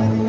Amen.